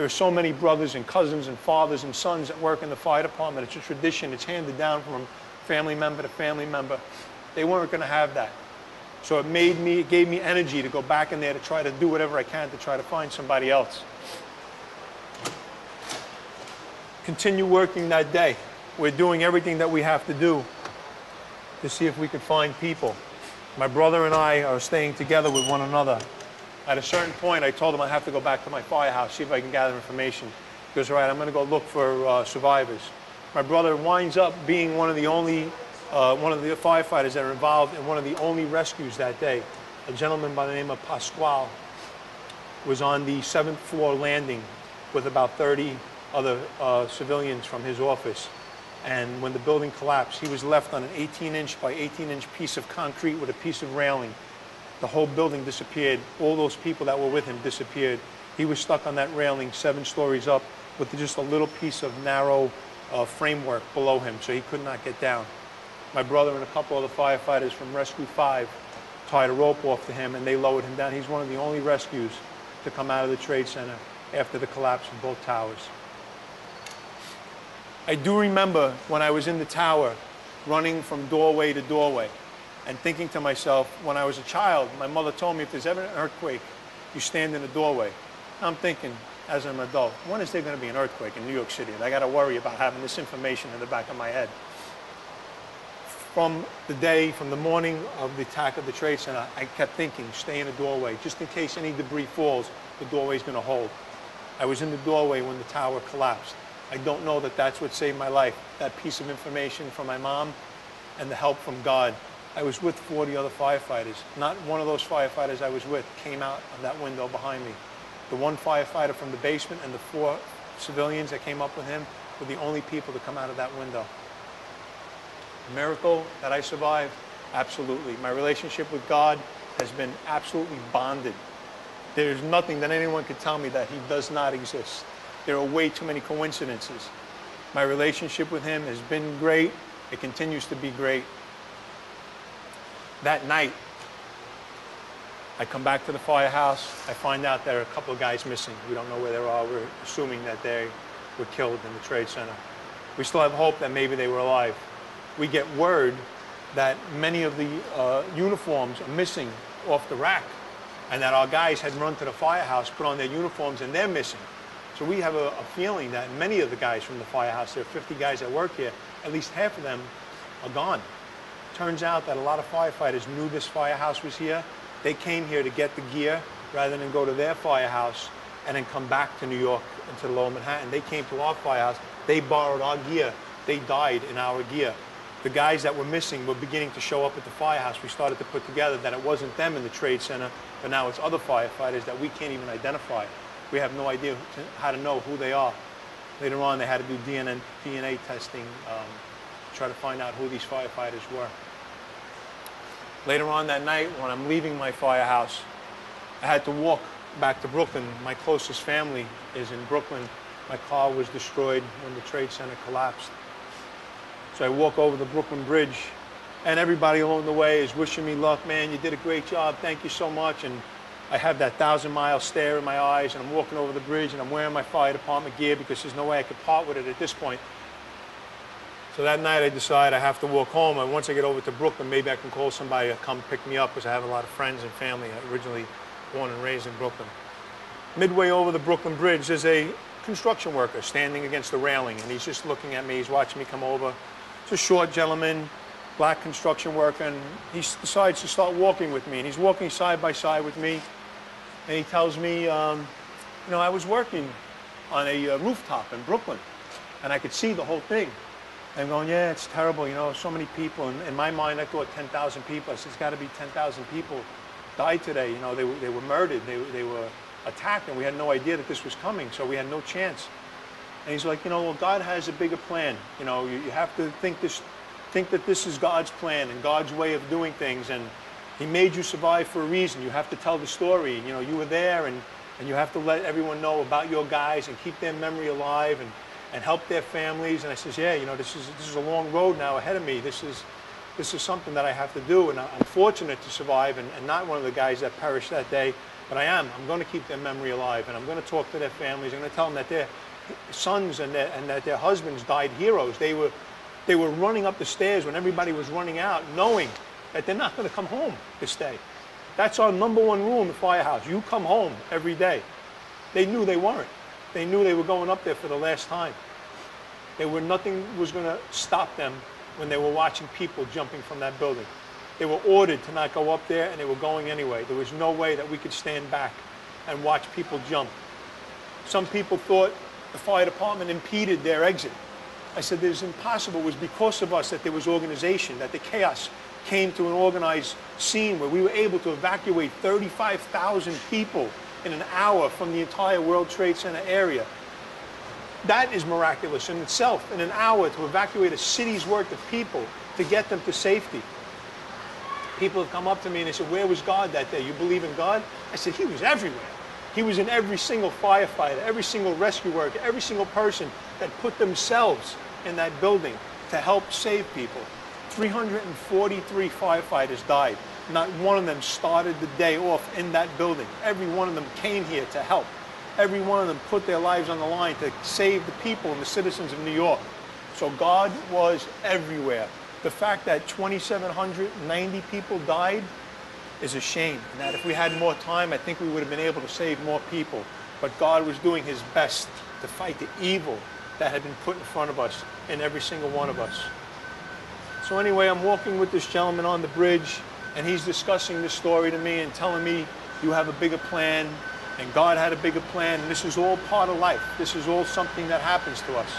There are so many brothers and cousins and fathers and sons that work in the fire department. It's a tradition. It's handed down from family member to family member. They weren't going to have that. So it made me, it gave me energy to go back in there to try to do whatever I can to try to find somebody else. Continue working that day. We're doing everything that we have to do to see if we can find people. My brother and I are staying together with one another. At a certain point, I told him I have to go back to my firehouse, see if I can gather information. He goes, all right, I'm going to go look for uh, survivors. My brother winds up being one of the only, uh, one of the firefighters that are involved in one of the only rescues that day. A gentleman by the name of Pasquale was on the seventh floor landing with about 30 other uh, civilians from his office. And when the building collapsed, he was left on an 18 inch by 18 inch piece of concrete with a piece of railing. The whole building disappeared. All those people that were with him disappeared. He was stuck on that railing seven stories up with just a little piece of narrow uh, framework below him, so he could not get down. My brother and a couple of the firefighters from Rescue 5 tied a rope off to him and they lowered him down. He's one of the only rescues to come out of the Trade Center after the collapse of both towers. I do remember when I was in the tower running from doorway to doorway and thinking to myself, when I was a child, my mother told me if there's ever an earthquake, you stand in the doorway. I'm thinking, as an adult, when is there going to be an earthquake in New York City? And I got to worry about having this information in the back of my head. From the day, from the morning of the attack of the Trade Center, I kept thinking, stay in the doorway, just in case any debris falls, the doorway's going to hold. I was in the doorway when the tower collapsed. I don't know that that's what saved my life. That piece of information from my mom and the help from God. I was with 40 other firefighters. Not one of those firefighters I was with came out of that window behind me. The one firefighter from the basement and the four civilians that came up with him were the only people to come out of that window. A miracle that I survived? Absolutely. My relationship with God has been absolutely bonded. There's nothing that anyone could tell me that he does not exist. There are way too many coincidences. My relationship with him has been great. It continues to be great. That night, I come back to the firehouse. I find out there are a couple of guys missing. We don't know where they are. We're assuming that they were killed in the Trade Center. We still have hope that maybe they were alive. We get word that many of the uh, uniforms are missing off the rack and that our guys had run to the firehouse, put on their uniforms, and they're missing. So we have a, a, feeling that many of the guys from the firehouse, there are 50 guys that work here, at least half of them are gone. Turns out that a lot of firefighters knew this firehouse was here. They came here to get the gear rather than go to their firehouse and then come back to New York and to Lower Manhattan. They came to our firehouse. They borrowed our gear. They died in our gear. The guys that were missing were beginning to show up at the firehouse. We started to put together that it wasn't them in the trade center, but now it's other firefighters that we can't even identify we have no idea how to know who they are. Later on, they had to do DNA, DNA testing um, to try to find out who these firefighters were. Later on that night, when I'm leaving my firehouse, I had to walk back to Brooklyn. My closest family is in Brooklyn. My car was destroyed when the Trade Center collapsed. So I walk over the Brooklyn Bridge, and everybody along the way is wishing me luck. Man, you did a great job. Thank you so much. And I have that thousand mile stare in my eyes and I'm walking over the bridge and I'm wearing my fire department gear because there's no way I could part with it at this point. So that night I decide I have to walk home and once I get over to Brooklyn maybe I can call somebody to come pick me up because I have a lot of friends and family originally born and raised in Brooklyn. Midway over the Brooklyn Bridge there's a construction worker standing against the railing and he's just looking at me, he's watching me come over. It's a short gentleman, black construction worker and he decides to start walking with me and he's walking side by side with me and he tells me, um, you know, I was working on a uh, rooftop in Brooklyn, and I could see the whole thing. I'm going, yeah, it's terrible, you know, so many people. And in my mind, I thought 10,000 people. I said, it's got to be 10,000 people died today. You know, they, they were murdered, they, they were attacked, and we had no idea that this was coming, so we had no chance. And he's like, you know, well, God has a bigger plan. You know, you, you have to think this, think that this is God's plan and God's way of doing things. And he made you survive for a reason. You have to tell the story. You know, you were there and, and you have to let everyone know about your guys and keep their memory alive and, and help their families. And I says, yeah, you know, this is, this is a long road now ahead of me. This is, this is something that I have to do, and I'm fortunate to survive and, and not one of the guys that perished that day, but I am. I'm going to keep their memory alive, and I'm going to talk to their families. I'm going to tell them that their sons and, their, and that their husbands died heroes. They were, they were running up the stairs when everybody was running out, knowing that they're not going to come home this day. That's our number one rule in the firehouse. You come home every day. They knew they weren't. They knew they were going up there for the last time. They were nothing was going to stop them when they were watching people jumping from that building. They were ordered to not go up there, and they were going anyway. There was no way that we could stand back and watch people jump. Some people thought the fire department impeded their exit. I said, "This is impossible. It was because of us that there was organization, that the chaos came to an organized scene where we were able to evacuate 35,000 people in an hour from the entire World Trade Center area. That is miraculous in itself, in an hour to evacuate a city's worth of people to get them to safety. People have come up to me and they said, Where was God that day? You believe in God? I said, He was everywhere. He was in every single firefighter, every single rescue worker, every single person that put themselves in that building to help save people. 343 firefighters died. Not one of them started the day off in that building. Every one of them came here to help. Every one of them put their lives on the line to save the people and the citizens of New York. So God was everywhere. The fact that 2,790 people died is a shame. And that if we had more time, I think we would have been able to save more people. But God was doing his best to fight the evil that had been put in front of us in every single one of us. So anyway, I'm walking with this gentleman on the bridge, and he's discussing this story to me and telling me you have a bigger plan, and God had a bigger plan, and this is all part of life. This is all something that happens to us.